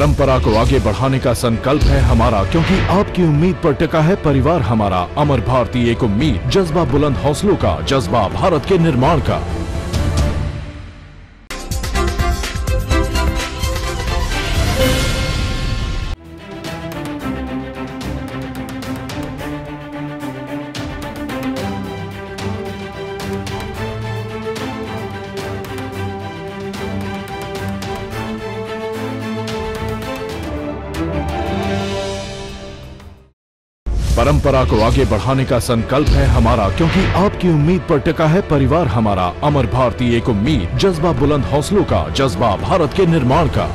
परंपरा को आगे बढ़ाने का संकल्प है हमारा, क्योंकि आपकी उम्मीद पर टिका है परिवार हमारा। अमर भारतीय एक उम्मीद, जज्बा बुलंद हौसलों का, जज्बा भारत के निर्माण का। परंपरा को आगे बढ़ाने का संकल्प है हमारा, क्योंकि आपकी उम्मीद पर टिका है परिवार हमारा। अमर भारतीय एक उम्मीद, जज्बा बुलंद हौसलों का, जज्बा भारत के निर्माण का।